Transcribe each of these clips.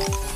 you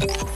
Yeah.